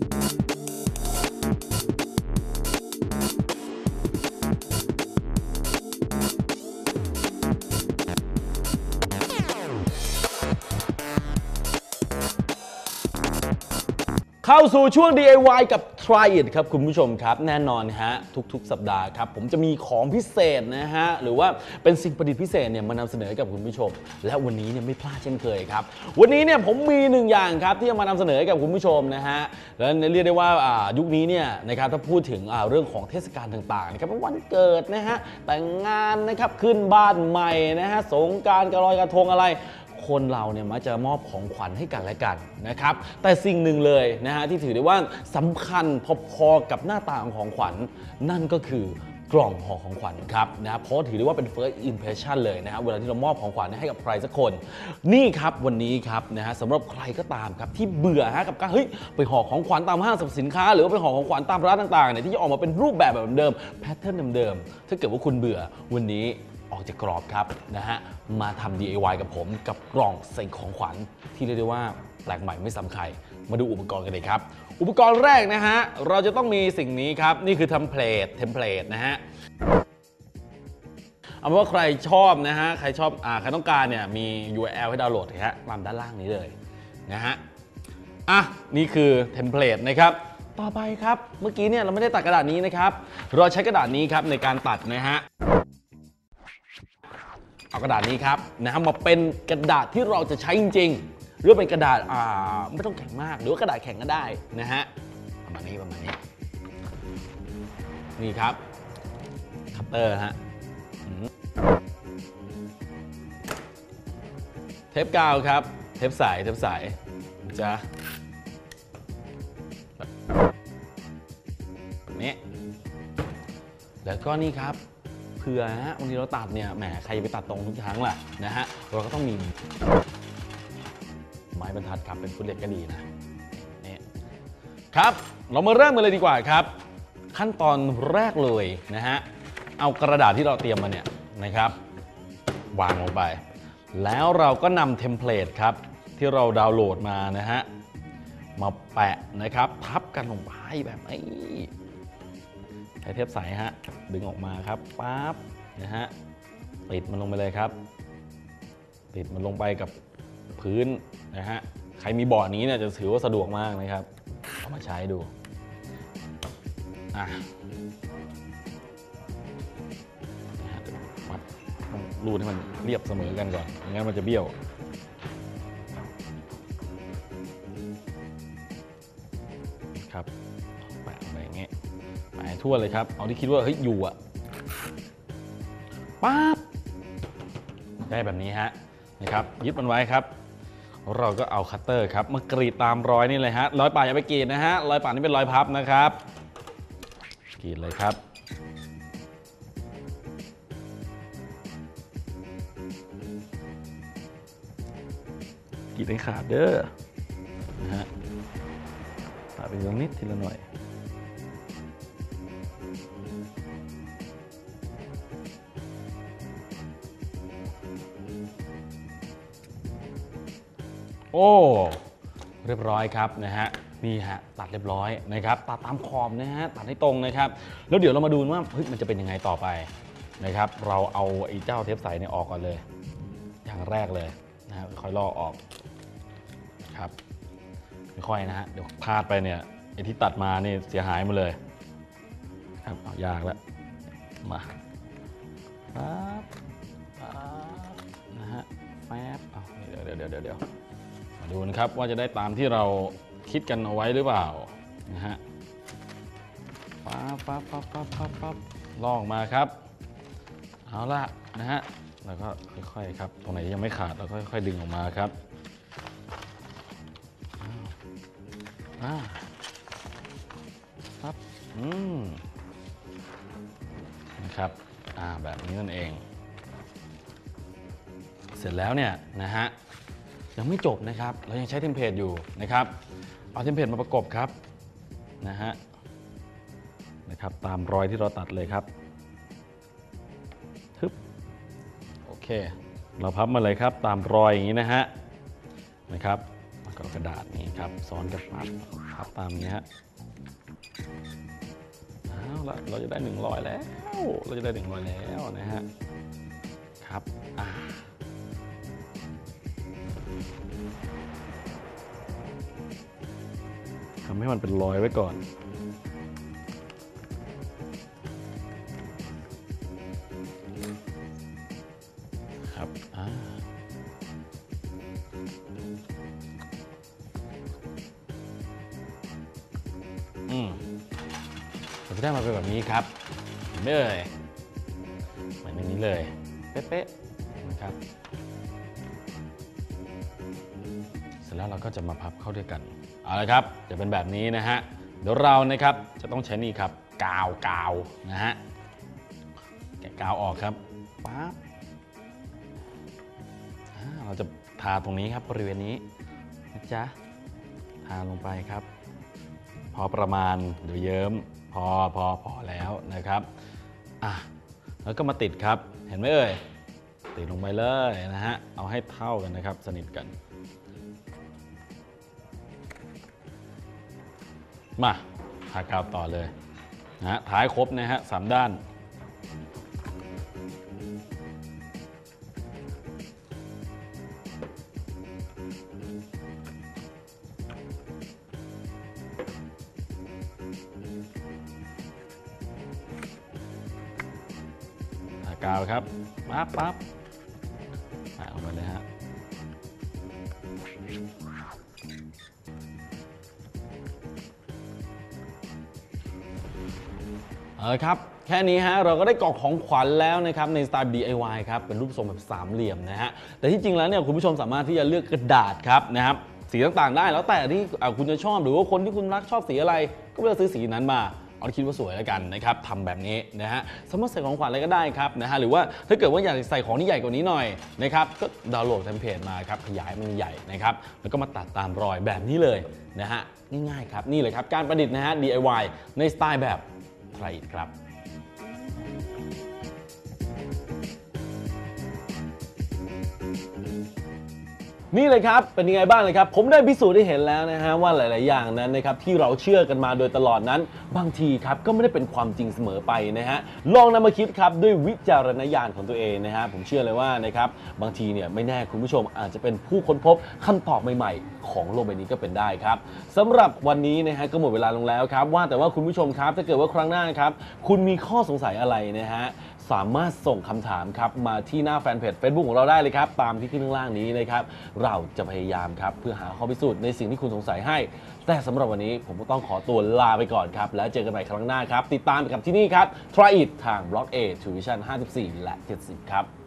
Thank you. เข้าสู่ช่วง DIY กับ Try It ครับคุณผู้ชมครับ แน่นอนฮะ ทุกๆ สัปดาห์ครับ ผมจะมีของพิเศษนะฮะ หรือว่าเป็นสิ่งประดิษฐ์พิเศษเนี่ยมานำเสนอให้กับคุณผู้ชม และวันนี้เนี่ยไม่พลาดเช่นเคยครับ วันนี้เนี่ยผมมีหนึ่งอย่างครับที่จะมานำเสนอให้กับคุณผู้ชมนะฮะ และเรียกได้ว่าอ่ายุคนี้เนี่ยนะครับถ้าพูดถึงอ่าเรื่องของเทศกาลต่างๆนะครับไม่ว่าวันเกิดนะฮะแต่งงานนะครับขึ้นบ้านใหม่นะฮะสงกรารกระลอยกระทงอะไร คนเราเนี่ยมักจะมอบของขวัญให้กันและกันนะครับ แต่สิ่งหนึ่งเลยนะฮะที่ถือได้ว่าสำคัญพอๆกับหน้าตาของของขวัญนั่นก็คือกล่องห่อของขวัญครับนะเพราะถือได้ว่าเป็น first impression เลยนะฮะเวลาที่เรามอบของขวัญให้กับใครสักคน นี่ครับวันนี้ครับนะฮะสำหรับใครก็ตามครับที่เบื่อฮะกับการเฮ้ยไปห่อของขวัญตามห้างสรรพสินค้า หรือว่าไปห่อของขวัญตามร้านต่างๆเนี่ยที่จะออกมาเป็นรูปแบบแบบเดิม pattern เดิมๆถ้าเกิดว่าคุณเบื่อวันนี้ ออกจากกรอบครับนะฮะมาทำ DIY กับผมกับกล่องใส่ของขวัญที่เรียกได้ว่าแปลกใหม่ไม่ซ้ำใครมาดูอุปกรณ์กันเลยครับ อุปกรณ์แรกนะฮะเราจะต้องมีสิ่งนี้ครับ นี่คือ template template นะฮะเอาเป็นว่าใครชอบนะฮะใครชอบอ่าใครต้องการเนี่ยมี URL ให้ดาวน์โหลดนะฮะตามด้านล่างนี้เลยนะฮะอะนี่คือเทมเพลตนะครับต่อไปครับ เมื่อกี้เนี่ยเราไม่ได้ตัดกระดาษนี้นะครับ เราใช้กระดาษนี้ครับในการตัดนะฮะ เอากระดาษนี้ครับนะฮะมาเป็นกระดาษที่เราจะใช้จริงๆหรือเป็นกระดาษอ่าไม่ต้องแข็งมาก หรือว่ากระดาษแข็งก็ได้นะฮะประมาณนี้ประมาณนี้ นี่ครับคัตเตอร์ฮะเทปกาวครับ เทปใสเทปใสจะแบบนี้แล้วก็นี่ครับ เผื่อฮะบางทีเราตัดเนี่ยแหมใครจะไปตัดตรงทุกครั้งล่ะนะฮะเราก็ต้องมี ไม้บรรทัดครับเป็นฟุตเหล็กก็ดีนะนี่ครับเรามาเริ่มกันเลยดีกว่าครับ ขั้นตอนแรกเลยนะฮะเอากระดาษที่เราเตรียมมาเนี่ยนะครับ วางลงไป แล้วเราก็นำเทมเพลตครับที่เราดาวน์โหลดมานะฮะมาแปะนะครับ ทับกันลงไปแบบนี้ ใช้เทปใสฮะ ดึงออกมาครับปั๊บนะฮะติดมันลงไปเลยครับ ติดมันลงไปกับพื้นนะฮะใครมีบอร์ดนี้เนี่ยจะถือว่าสะดวกมากนะครับเอามาใช้ดูอะนะฮะเดี๋ยววัดต้องรูดให้มันเรียบเสมอกันก่อนไม่งั้นมันจะเบี้ยวครับ แปทั่วเลยครับ เอาที่คิดว่าเฮ้ยอยู่อะปั๊บได้แบบนี้ฮะนะครับยึดมันไว้ครับ เราก็เอาคัตเตอร์ครับมากรีดตามรอยนี่เลยฮะรอยประอย่าไปกรีดนะฮะรอยประนี่เป็นรอยพับนะครับกรีดเลยครับกรีดให้ขาดเด้อนะฮะตัดไปทีละนิดทีละหน่อย โอ้เรียบร้อยครับนะฮะนี่ฮะตัดเรียบร้อยนะครับตัดตามขอบนะฮะตัดให้ตรงนะครับ แล้วเดี๋ยวเรามาดูว่าเฮ้ยมันจะเป็นยังไงต่อไปนะครับ เราเอาไอ้เจ้าเทปใสเนี่ยออกก่อนเลย อย่างแรกเลยนะฮะค่อยลอกออกครับค่อยๆนะฮะเดี๋ยวพลาดไปเนี่ยไอ้ที่ตัดมานี่เสียหายหมาเลยครับยากแล้วมาปั๊บปั๊บนะฮะแป๊บเดี๋ยวเดี๋ยวเดี๋ยวเดี๋ยว ดูนะครับว่าจะได้ตามที่เราคิดกันเอาไว้หรือเปล่านะฮะปั๊บปั๊บปั๊บปั๊บปั๊บปั๊บลอกมาครับ เอาละนะฮะแล้วก็ค่อยๆครับ ตรงไหนยังไม่ขาดเราก็ค่อยๆดึงออกมาครับอ่าครับอืมนะครับอ่าแบบนี้นั่นเอง เสร็จแล้วเนี่ยนะฮะ ยังไม่จบนะครับ เรายังใช้ template อยู่นะครับ เอา template มาประกบครับนะฮะนะครับตามรอยที่เราตัดเลยครับทึบโอเค เราพับมาเลยครับตามรอยอย่างนี้นะฮะนะครับแล้วก็กระดาษนี้ครับซ้อนกันปั๊บพัพับตามนี้ฮะเอาละเราจะได้หนึ่งรอยแล้ว เราจะได้หนึ่งรอยแล้วนะฮะครับอ่า ให้มันเป็นรอยไว้ก่อนครับอ่าอืมเราจะได้มาเป็นแบบนี้ครับเห็นไหมเอ่ยเหมือนอย่างนี้เลย เป๊ะๆนะครับ เสร็จแล้วเราก็จะมาพับเข้าด้วยกัน เอาละครับจะเป็นแบบนี้นะฮะเดี๋ยวเรานะครับจะต้องใช้นี่ครับกาวกาวนะฮะแกะกาวออกครับปั๊บเราจะทาตรงนี้ครับบริเวณนี้นะจ๊ะทาลงไปครับ พอประมาณเดี๋ยวเยิ้มพอพอพอแล้วนะครับอะแล้วก็มาติดครับเห็นไหมเอ่ยติดลงไปเลยนะฮะเอาให้เท่ากันนะครับ สนิทกัน มาทากาวต่อเลยนะฮะท้ายครบนะฮะสามด้าน ทากาวครับปั๊บปั๊บ เอาละครับ แค่นี้ฮะเราก็ได้กล่องของขวัญแล้วนะครับในสไตล์ DIY ครับเป็นรูปทรงแบบสามเหลี่ยมนะฮะแต่ที่จริงแล้วเนี่ยคุณผู้ชมสามารถที่จะเลือกกระดาษครับนะครับสีต่างๆได้แล้วแต่ที่คุณจะชอบหรือว่าคนที่คุณรักชอบสีอะไร ก็เลือกซื้อสีนั้นมาเอาคิดว่าสวยแล้วกันนะครับทำแบบนี้นะฮะสามารถใส่ของขวัญอะไรก็ได้ครับนะฮะหรือว่าถ้าเกิดว่าอยากใส่ของที่ใหญ่กว่านี้หน่อยนะครับก็ดาวน์โหลดเทมเพลตมาครับขยายมันใหญ่นะครับแล้วก็มาตัดตามรอยแบบนี้เลยนะฮะง่ายๆครับนี่เลยครับการประดิษฐ์นะฮะ DIY ในสไตล์แบบ ใครอีกครับ นี่เลยครับ เป็นยังไงบ้างเลยครับ ผมได้พิสูจน์ได้เห็นแล้วนะฮะว่าหลาย ๆ อย่างนั้นนะครับที่เราเชื่อกันมาโดยตลอดนั้น บางทีครับก็ไม่ได้เป็นความจริงเสมอไปนะฮะลองนำมาคิดครับด้วยวิจารณญาณของตัวเองนะฮะผมเชื่อเลยว่านะครับบางทีเนี่ยไม่แน่คุณผู้ชมอาจจะเป็นผู้ค้นพบคำตอบใหม่ ๆ ของโลกใบนี้ก็เป็นได้ครับสำหรับวันนี้นะฮะก็หมดเวลาลงแล้วครับว่าแต่ว่าคุณผู้ชมครับถ้าเกิดว่าครั้งหน้าครับคุณมีข้อสงสัยอะไรนะฮะ สามารถส่งคำถามครับมาที่หน้าแฟนเพจ Facebook ของเราได้เลยครับ ตามที่ขึ้นข้างล่างนี้นะครับ เราจะพยายามครับเพื่อหาข้อพิสูจน์ในสิ่งที่คุณสงสัยให้ แต่สำหรับวันนี้ผมก็ต้องขอตัวลาไปก่อนครับ แล้วเจอกันใหม่ครั้งหน้าครับ ติดตามกับที่นี่ครับ Try It ทาง Block A t u i t i o n 54 และ 70 ครับ